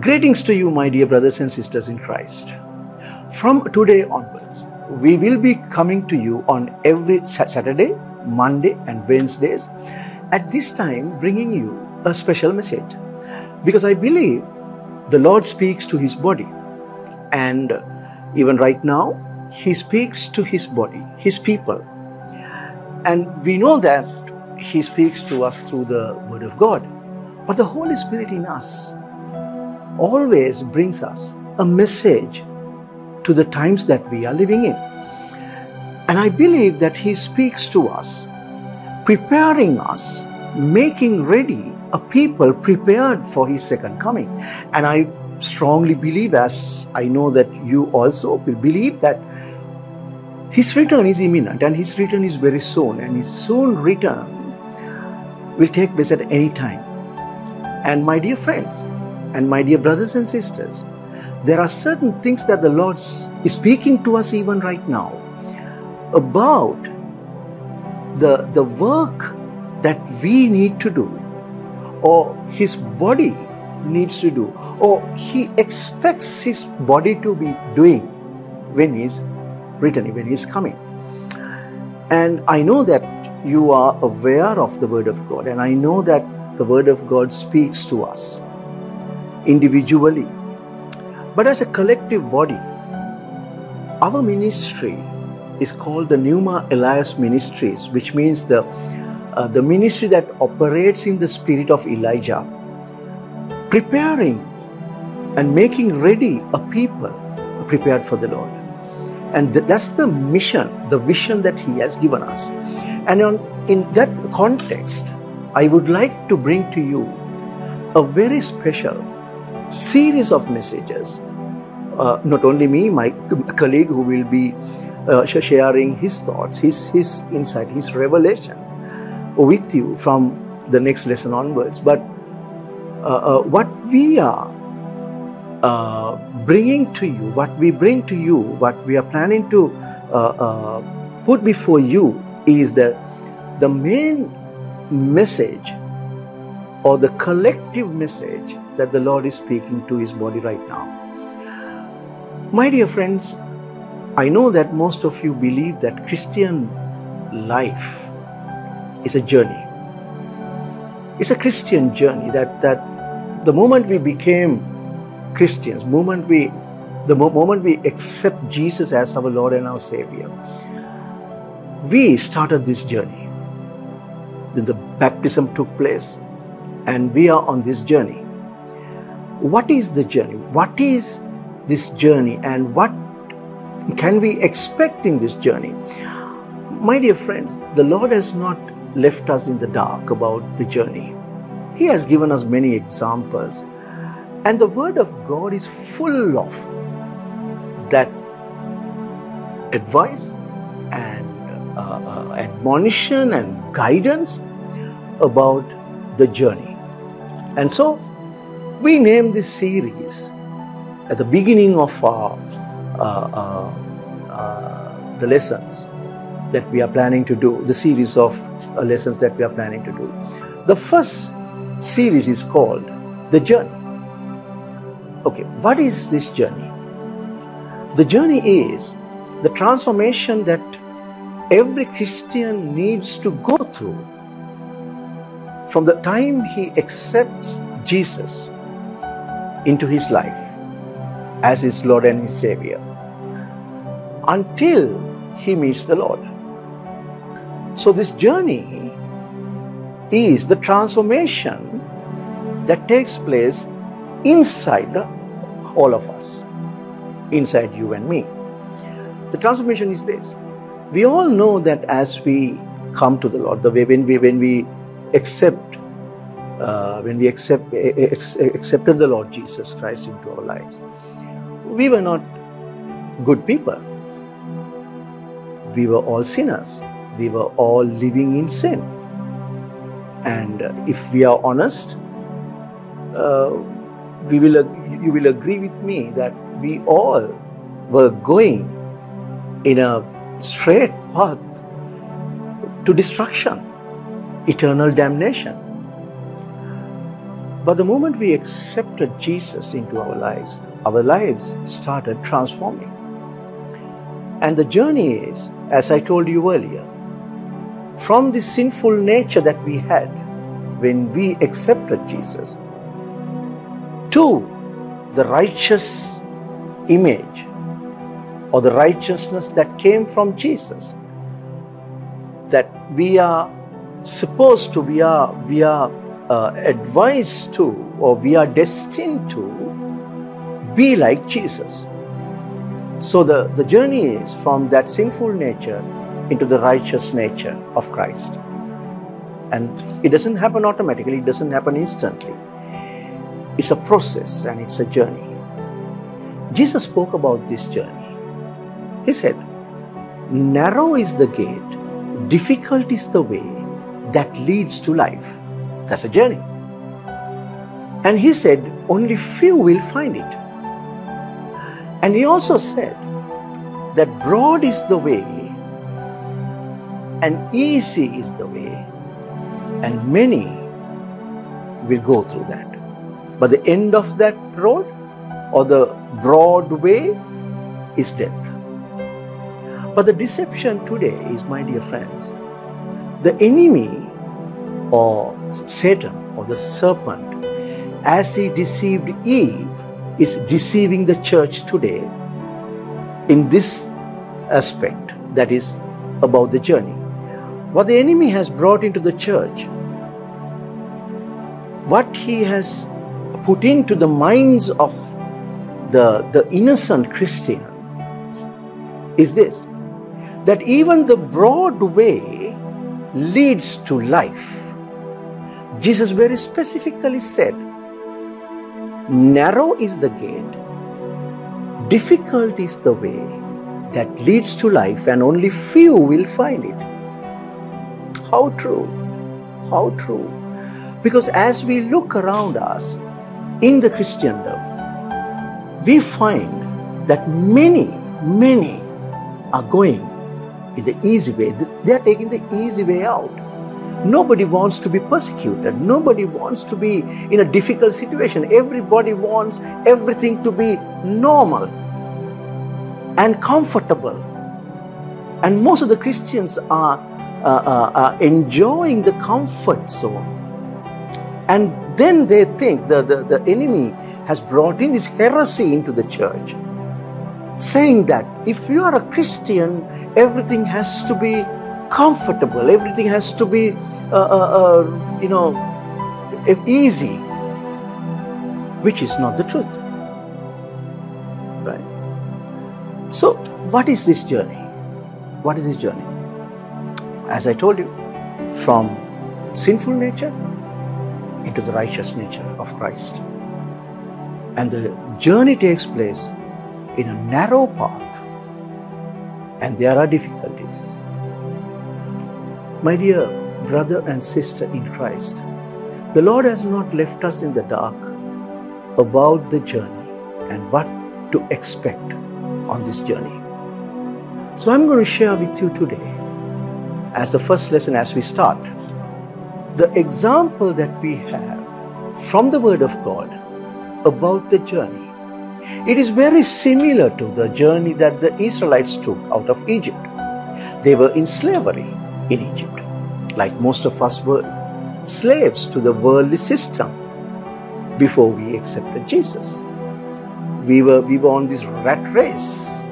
Greetings to you, my dear brothers and sisters in Christ. From today onwards, we will be coming to you on every Saturday, Monday, and Wednesdays. At this time, bringing you a special message because I believe the Lord speaks to His body, and even right now, He speaks to His body, His people, and we know that He speaks to us through the Word of God. But the Holy Spirit in us always brings us a message to the times that we are living in. And I believe that He speaks to us, preparing us, making ready a people prepared for His second coming. And I strongly believe, as I know that you also will believe, that His return is imminent and His return is very soon, and His soon return will take place at any time. And my dear friends, and my dear brothers and sisters, there are certain things that the Lord is speaking to us even right now about the, the work that we need to do, or His body needs to do, or He expects His body to be doing when He's returning, when He's coming. And I know that you are aware of the Word of God, and I know that the Word of God speaks to us individually, but as a collective body. Our ministry is called the Pneuma Elias Ministries, which means the, uh, the ministry that operates in the spirit of Elijah, preparing and making ready a people prepared for the Lord. And th- that's the mission, the vision that He has given us. And on, in that context, I would like to bring to you a very special series of messages. Uh, not only me, my colleague who will be uh, sharing his thoughts, his, his insight, his revelation with you from the next lesson onwards. But uh, uh what we are uh, bringing to you, what we bring to you, what we are planning to uh, put before you is the, the main message or the collective message that the Lord is speaking to his body right now. My dear friends, I know that most of you believe that Christian life is a journey. It's a Christian journey that, that the moment we became Christians, moment we the moment we accept Jesus as our Lord and our Savior, we started this journey. Then the baptism took place, and we are on this journey. What is the journey? What is this journey, and what can we expect in this journey? My dear friends, the Lord has not left us in the dark about the journey. He has given us many examples. And the Word of God is full of that advice and uh, uh, admonition and guidance about the journey. And so we named this series at the beginning of our, uh, uh, uh, the lessons that we are planning to do, the series of uh, lessons that we are planning to do. The first series is called The Journey. Okay, what is this journey? The journey is the transformation that every Christian needs to go through from the time he accepts Jesus into his life as his Lord and his Savior until he meets the Lord. So, this journey is the transformation that takes place inside all of us, inside you and me. The transformation is this. We all know that as we come to the Lord, the way when we when we accept Uh, when we accept eh, eh, ex- eh, accepted the Lord Jesus Christ into our lives, we were not good people. We were all sinners. We were all living in sin. And if we are honest, uh, we will you will agree with me that we all were going in a straight path to destruction, eternal damnation. But the moment we accepted Jesus into our lives, our lives started transforming. And the journey is, as I told you earlier, from the sinful nature that we had when we accepted Jesus to the righteous image or the righteousness that came from Jesus that we are supposed to we are we are uh, advised to or we are destined to be like Jesus. So the the journey is from that sinful nature into the righteous nature of Christ. And it doesn't happen automatically it doesn't happen instantly. It's a process and it's a journey. Jesus spoke about this journey. He said narrow is the gate difficult is the way that leads to life. That's a journey. And he said, only few will find it. And he also said that broad is the way and easy is the way, and many will go through that. But the end of that road or the broad way is death. But the deception today is, my dear friends, the enemy or Satan or the serpent, as he deceived Eve, is deceiving the church today in this aspect that is about the journey. What the enemy has brought into the church, what he has put into the minds of the, the innocent Christians is this that even the broad way leads to life. Jesus very specifically said, Narrow is the gate, difficult is the way that leads to life, and only few will find it. How true! How true! Because as we look around us in the Christendom, we find that many, many are going in the easy way. They are taking the easy way out. Nobody wants to be persecuted. Nobody wants to be in a difficult situation. Everybody wants everything to be normal and comfortable. And most of the Christians are, uh, uh, enjoying the comfort zone. And then they think the, the, the enemy has brought in this heresy into the church saying that if you are a Christian, everything has to be comfortable, everything has to be, uh, uh, uh, you know, easy, which is not the truth. Right? So, what is this journey? What is this journey? As I told you, from sinful nature into the righteous nature of Christ. And the journey takes place in a narrow path and there are difficulties. My dear brother and sister in Christ, the Lord has not left us in the dark about the journey and what to expect on this journey. So I'm going to share with you today, as the first lesson as we start, the example that we have from the Word of God about the journey it is very similar to the journey that the Israelites took out of Egypt. They were in slavery in Egypt, like most of us were slaves to the worldly system before we accepted Jesus. We were, we were on this rat race.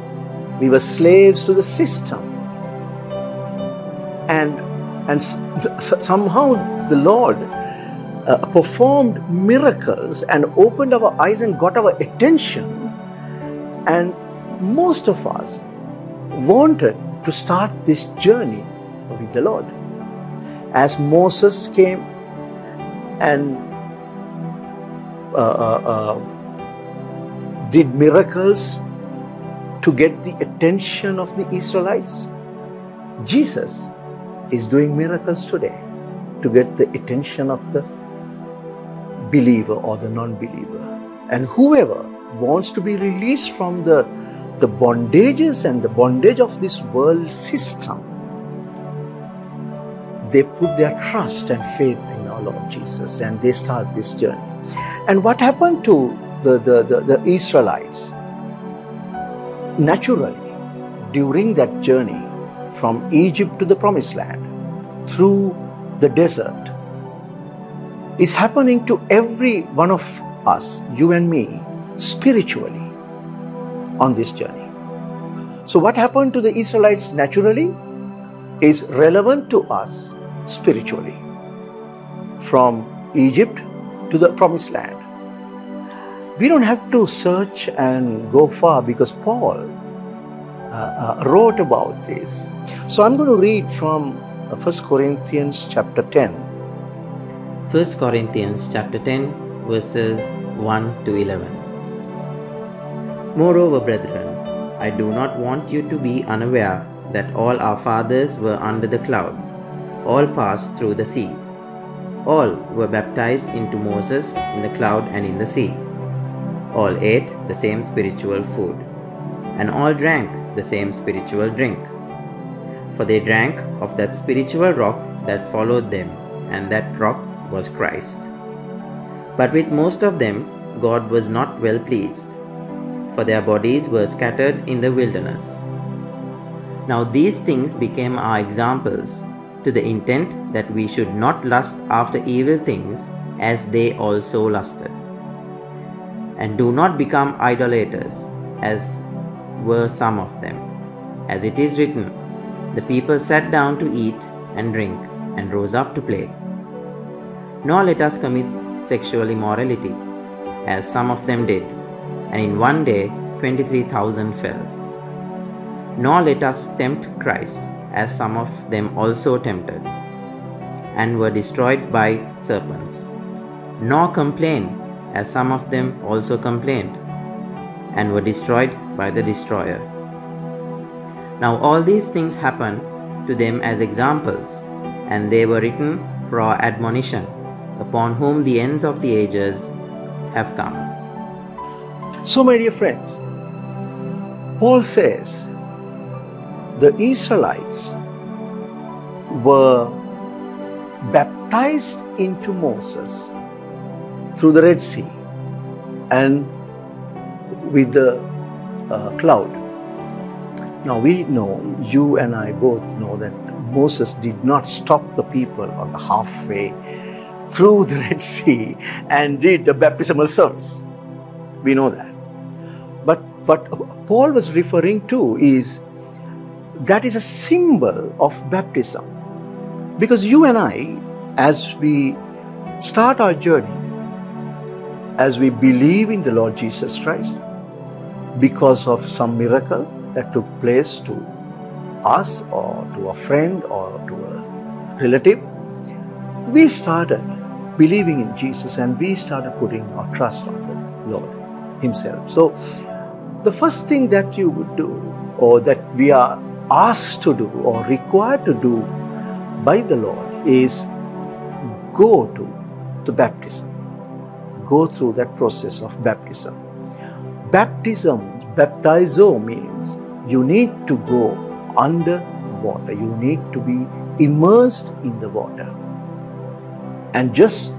We were slaves to the system. And, and somehow the Lord uh, performed miracles and opened our eyes and got our attention. And most of us wanted to start this journey with the Lord. As Moses came and uh, uh, uh did miracles to get the attention of the Israelites, Jesus is doing miracles today to get the attention of the believer or the non believer. And whoever wants to be released from the, the bondages and the bondage of this world system, they put their trust and faith in our Lord Jesus and they start this journey. And what happened to the, the, the, the Israelites? Naturally, during that journey from Egypt to the promised land, through the desert, is happening to every one of us, you and me, spiritually on this journey. So, what happened to the Israelites naturally is relevant to us spiritually from Egypt to the promised land. We don't have to search and go far because Paul uh, uh, wrote about this. So I'm going to read from 1 Corinthians chapter 10. 1 Corinthians chapter 10 verses 1 to 11. Moreover, brethren, I do not want you to be unaware that all our fathers were under the cloud, all passed through the sea. All were baptized into Moses in the cloud and in the sea. All ate the same spiritual food, and all drank the same spiritual drink. For they drank of that spiritual rock that followed them, and that rock was Christ. But with most of them, God was not well pleased, for their bodies were scattered in the wilderness. Now these things became our examples, to the intent that we should not lust after evil things as they also lusted. And do not become idolaters, as were some of them. As it is written, the people sat down to eat and drink and rose up to play. Nor let us commit sexual immorality, as some of them did, and in one day 23,000 fell. Nor let us tempt Christ, as some of them also tempted, and were destroyed by serpents. Nor complain, as some of them also complained, and were destroyed by the destroyer. Now all these things happened to them as examples, and they were written for our admonition, upon whom the ends of the ages have come. So, my dear friends, Paul says the Israelites were baptized into Moses through the Red Sea and with the uh, cloud. Now we know, you and I both know that Moses did not stop the people on the halfway through the Red Sea and did the baptismal service. We know that. But what Paul was referring to is that is a symbol of baptism. Because you and I, as we start our journey, as we believe in the Lord Jesus Christ, because of some miracle that took place to us or to a friend or to a relative, we started believing in Jesus and we started putting our trust on the Lord Himself. So, the first thing that you would do, or that we are asked to do or required to do by the Lord is go to the baptism. Go through that process of baptism. Baptism, baptizo means you need to go under water. You need to be immersed in the water. And just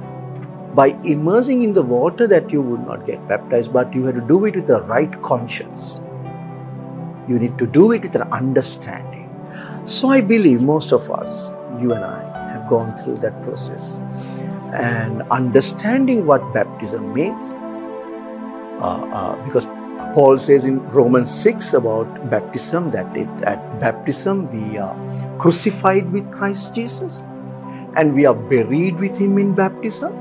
by immersing in the water that you would not get baptized, but you have to do it with the right conscience you need to do it with an understanding. So I believe most of us, you and I, have gone through that process. And understanding what baptism means, uh, uh, because Paul says in Romans 6 about baptism that it, at baptism we are crucified with Christ Jesus and we are buried with him in baptism.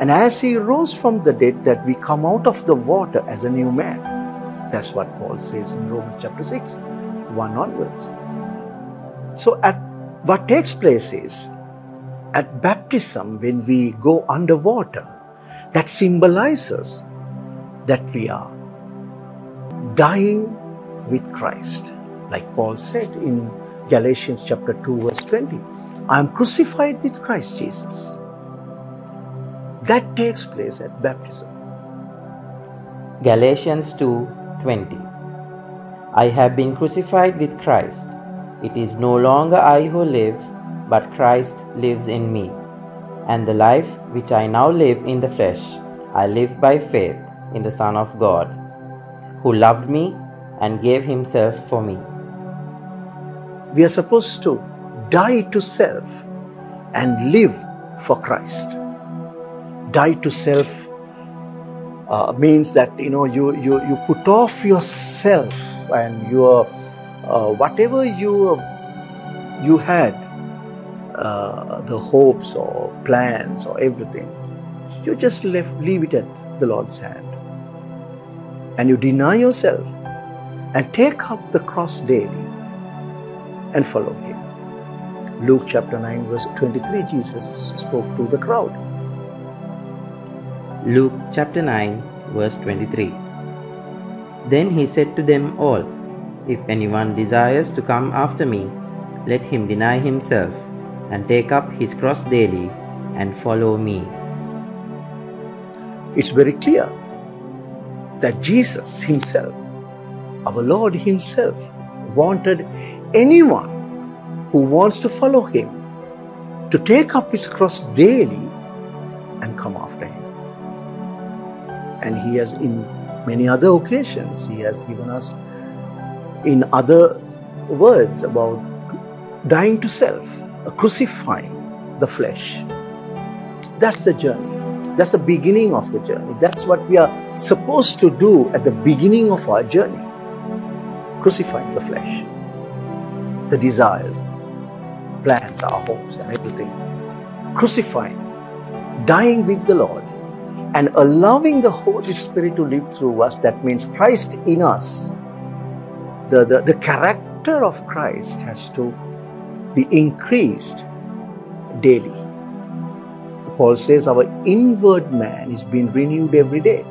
And as he rose from the dead, that we come out of the water as a new man. That's what Paul says in Romans chapter 6, 1 onwards. So, at what takes place is at baptism, when we go underwater, that symbolizes that we are dying with Christ. Like Paul said in Galatians chapter 2, verse 20, I am crucified with Christ Jesus. That takes place at baptism. Galatians 2 20 I have been crucified with Christ. It is no longer I who live, but Christ lives in me. And the life which I now live in the flesh, I live by faith in the Son of God, who loved me and gave himself for me. We are supposed to die to self and live for Christ. Die to self uh, means that you know you, you you put off yourself and your uh, whatever you you had uh, the hopes or plans or everything you just left leave it at the lord's hand. And you deny yourself and take up the cross daily and follow him. Luke chapter 9 verse 23 jesus spoke to the crowd Luke chapter 9, verse 23. Then he said to them all, If anyone desires to come after me, let him deny himself and take up his cross daily and follow me. It's very clear that Jesus Himself, our Lord Himself, wanted anyone who wants to follow Him to take up his cross daily and come Him. And He has, in many other occasions, He has given us in other words about dying to self, uh, crucifying the flesh. That's the journey. That's the beginning of the journey. That's what we are supposed to do at the beginning of our journey. Crucifying the flesh, the desires, plans, our hopes, and everything. Crucifying, dying with the Lord, and allowing the Holy Spirit to live through us. That means Christ in us. The, the, the character of Christ has to be increased daily. Paul says our inward man is being renewed every day.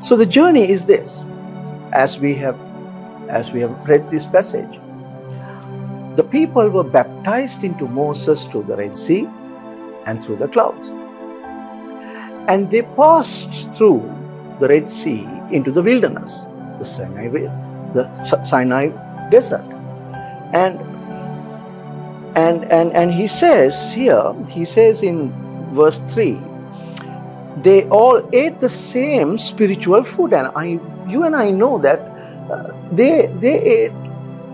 So the journey is this. As we have as we have read this passage, the people were baptized into Moses through the Red Sea and through the clouds. And they passed through the Red Sea into the wilderness, the Sinai, the Sinai desert. And and, and, and he says here, he says in verse 3, they all ate the same spiritual food. And I, you and I know that uh, they, they ate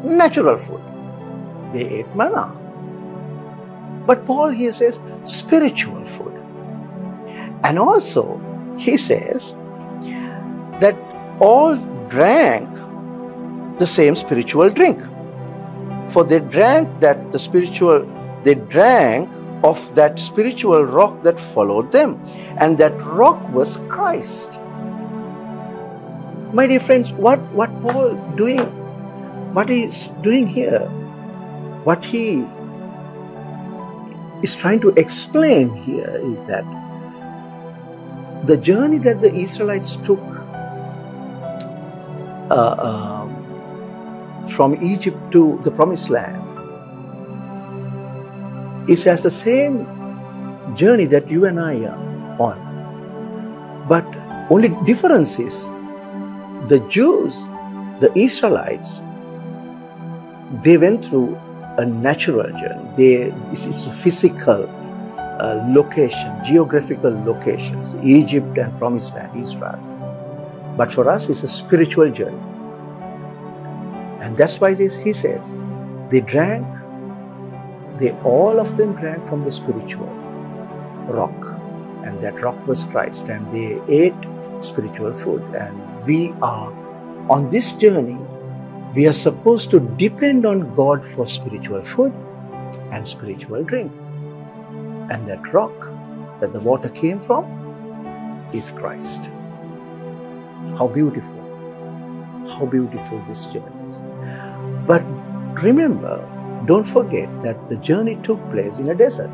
natural food. They ate manna. But Paul here says spiritual food. And also, he says that all drank the same spiritual drink. For they drank that the spiritual they drank of that spiritual rock that followed them. And that rock was christ. My dear friends what what paul doing what he's doing here what he is trying to explain here is that the journey that the israelites took uh, um, from Egypt to the promised land is as the same journey that you and I are on. But only difference is the Jews, the Israelites, they went through a natural journey. They, it's, it's physical uh, location, geographical locations, Egypt and Promised Land, Israel. But for us, it's a spiritual journey. And that's why this he says, they drank, they all of them drank from the spiritual rock. And that rock was Christ. And they ate spiritual food. And we are on this journey, we are supposed to depend on God for spiritual food and spiritual drink. And that rock that the water came from is Christ. How beautiful! How beautiful this journey is. But remember, don't forget that the journey took place in a desert.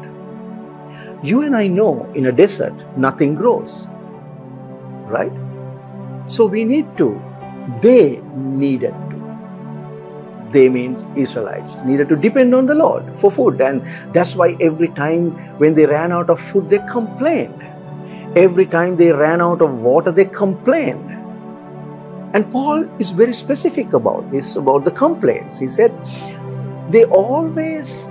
You and I know in a desert nothing grows, right? So we need to, they needed. They means Israelites needed to depend on the Lord for food. And that's why every time when they ran out of food, they complained. Every time they ran out of water, they complained. And Paul is very specific about this, about the complaints. He said, they always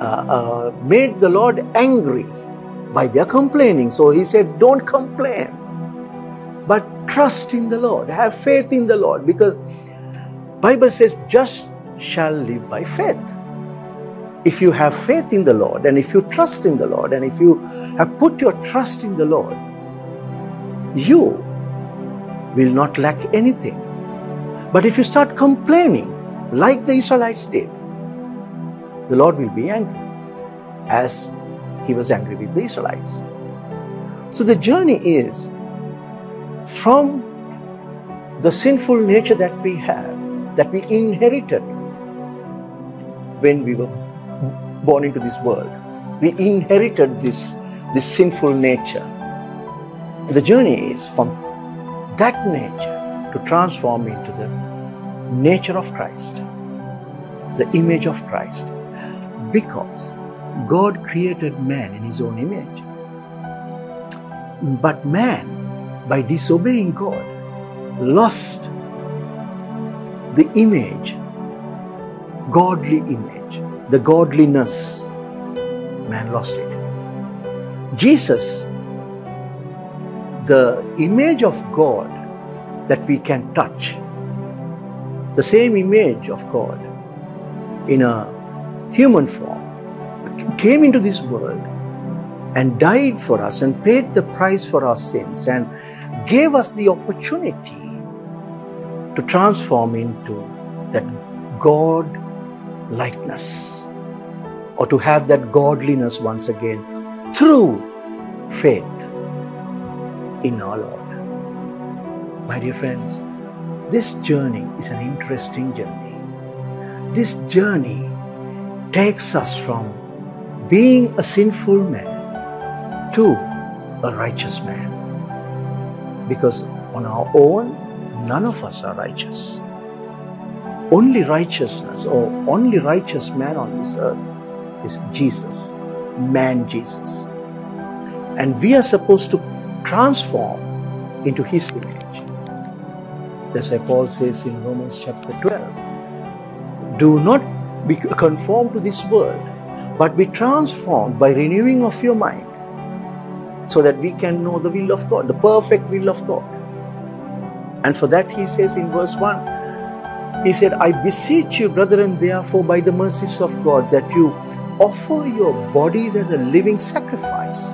uh, uh, made the Lord angry by their complaining. So he said, Don't complain, but trust in the Lord, have faith in the Lord, because Bible says, just shall live by faith. If you have faith in the Lord, and if you trust in the Lord, and if you have put your trust in the Lord, you will not lack anything. But if you start complaining, like the Israelites did, the Lord will be angry, as he was angry with the Israelites. So the journey is from the sinful nature that we have, that we inherited when we were born into this world. We inherited this, this sinful nature. The journey is from that nature to transform into the nature of Christ, the image of Christ, because God created man in his own image. But man, by disobeying God, lost the image, godly image, the godliness. Man lost it. Jesus, the image of God that we can touch, the same image of God in a human form, came into this world and died for us and paid the price for our sins and gave us the opportunity to transform into that God likeness or to have that godliness once again through faith in our Lord. My dear friends, this journey is an interesting journey. This journey takes us from being a sinful man to a righteous man. Because on our own, none of us are righteous. Only righteousness or only righteous man on this earth is Jesus, man Jesus. And we are supposed to transform into his image. That's why Paul says in Romans chapter 12 do not be conformed to this world, but be transformed by renewing of your mind so that we can know the will of God, the perfect will of God. And for that, he says in verse 1, he said, I beseech you, brethren, therefore, by the mercies of God, that you offer your bodies as a living sacrifice,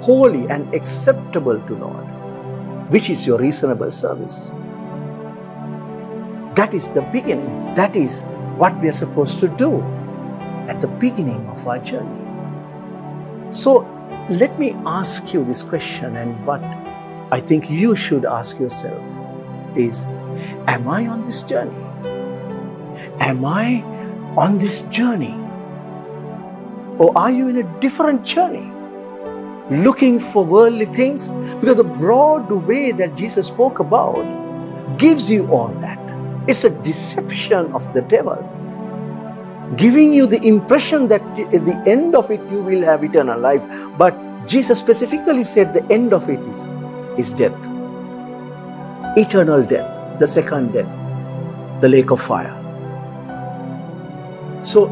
holy and acceptable to God, which is your reasonable service. That is the beginning. That is what we are supposed to do at the beginning of our journey. So, let me ask you this question, and what I think you should ask yourself is Am I on this journey? Am I on this journey? Or are you in a different journey? Looking for worldly things? Because the broad way that Jesus spoke about gives you all that. It's a deception of the devil, giving you the impression that at the end of it you will have eternal life. But Jesus specifically said the end of it is, is death, eternal death, the second death, the lake of fire. So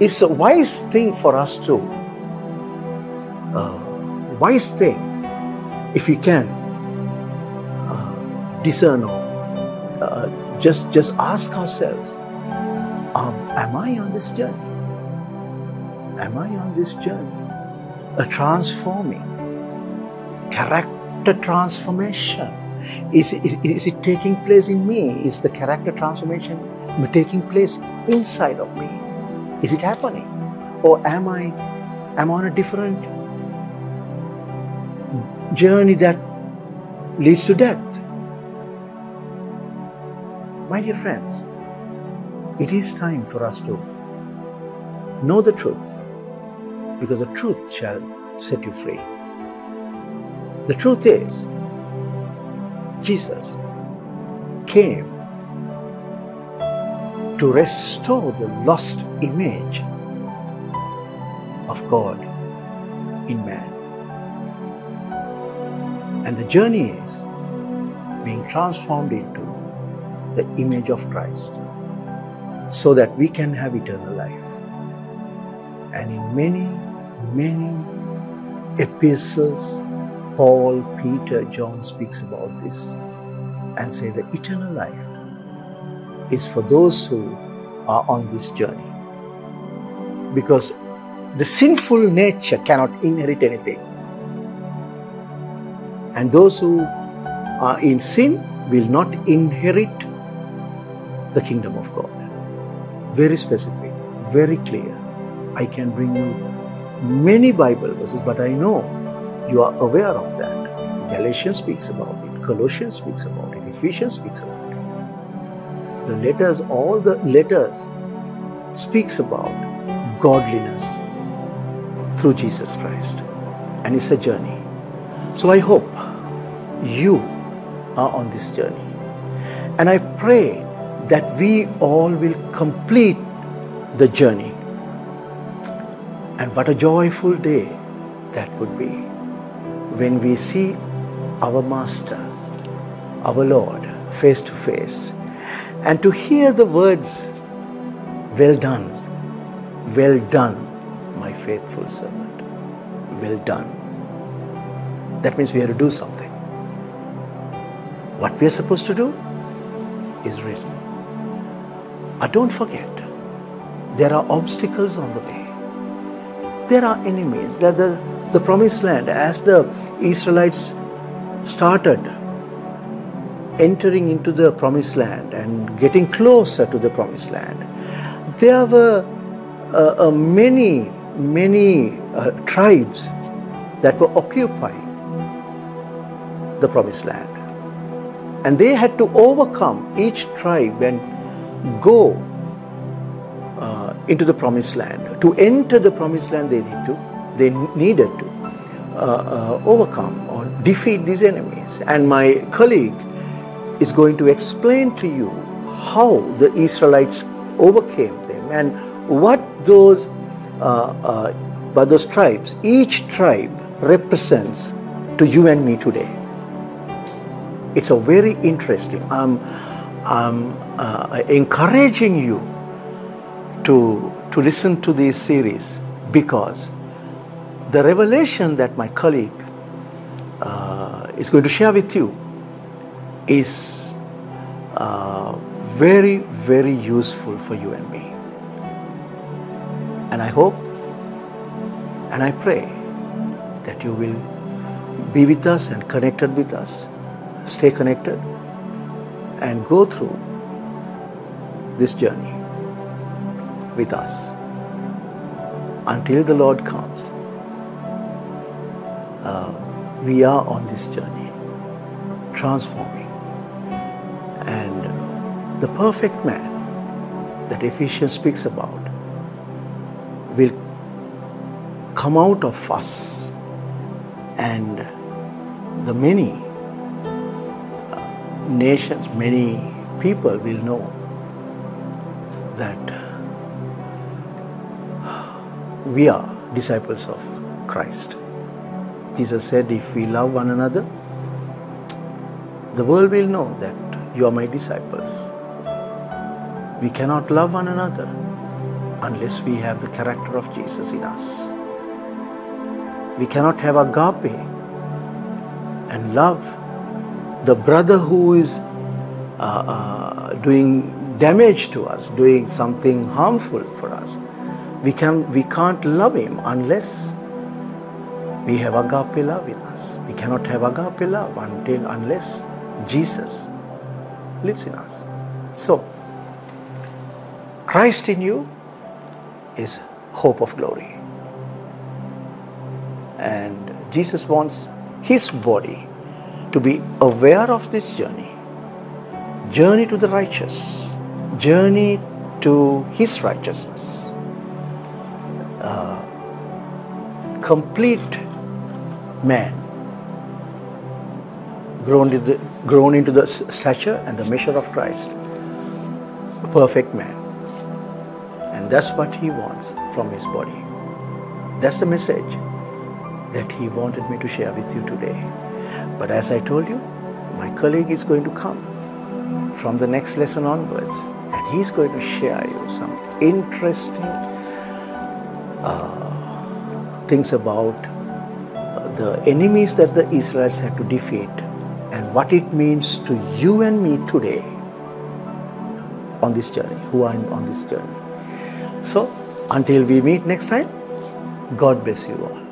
it's a wise thing for us to, uh, wise thing, if we can uh, discern or uh, just just ask ourselves, um, am I on this journey? Am I on this journey? A transforming character transformation. Is, is, is it taking place in me? Is the character transformation taking place inside of me? Is it happening? Or am I am on a different journey that leads to death? My dear friends, it is time for us to know the truth because the truth shall set you free. The truth is, Jesus came to restore the lost image of God in man. And the journey is being transformed into the image of Christ so that we can have eternal life. And in many, many epistles, Paul, Peter, John speaks about this and say the eternal life is for those who are on this journey. Because the sinful nature cannot inherit anything. And those who are in sin will not inherit the kingdom of God. Very specific, very clear. I can bring you many Bible verses, but I know you are aware of that. Galatians speaks about it, Colossians speaks about it, Ephesians speaks about it. The letters, all the letters speaks about godliness through Jesus Christ. And it's a journey. So I hope you are on this journey. And I pray that we all will complete the journey. And what a joyful day that would be when we see our Master, our Lord, face to face, and to hear the words, Well done, well done, my faithful servant, well done. That means we have to do something. What we are supposed to do is written. But don't forget, there are obstacles on the way. There are enemies. That the, the promised land, as the Israelites started entering into the promised land and getting closer to the promised land, there were uh, uh, many, many uh, tribes that were occupying the promised land. And they had to overcome each tribe and go uh, into the promised land. To enter the promised land, they need to, they needed to uh, uh, overcome or defeat these enemies. And my colleague is going to explain to you how the Israelites overcame them and what those uh, uh, but those tribes, each tribe represents to you and me today. It's a very interesting. I'm, I'm uh, encouraging you to to listen to this series because the revelation that my colleague uh, is going to share with you is uh, very, very useful for you and me. And I hope and I pray that you will be with us and connected with us, stay connected, and go through this journey with us until the Lord comes. Uh, we are on this journey, transforming. And uh, the perfect man that Ephesians speaks about will come out of us, and the many uh, nations, many people will know that we are disciples of Christ. Jesus said, If we love one another, the world will know that you are my disciples. We cannot love one another unless we have the character of Jesus in us. We cannot have agape and love the brother who is uh, uh, doing damage to us, doing something harmful for us. We, can, we can't love him unless we have agape love in us. We cannot have agape love until unless Jesus lives in us. So, Christ in you is hope of glory. And Jesus wants his body to be aware of this journey. Journey to the righteous, journey to his righteousness. Uh, complete man grown into, the, grown into the stature and the measure of Christ, a perfect man. And that's what he wants from his body. That's the message that he wanted me to share with you today. But as I told you, my colleague is going to come from the next lesson onwards, and he's going to share you some interesting uh, things about the enemies that the Israelites had to defeat and what it means to you and me today on this journey, who are on this journey. So, until we meet next time, God bless you all.